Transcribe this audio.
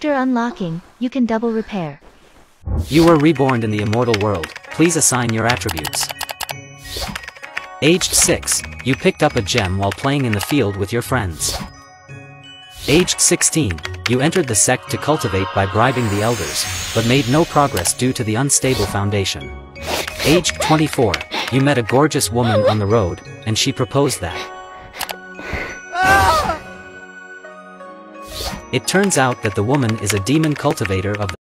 After unlocking, you can double repair. You were reborn in the immortal world, please assign your attributes. Aged 6, you picked up a gem while playing in the field with your friends. Aged 16, you entered the sect to cultivate by bribing the elders, but made no progress due to the unstable foundation. Aged 24, you met a gorgeous woman on the road, and she proposed that. It turns out that the woman is a demon cultivator of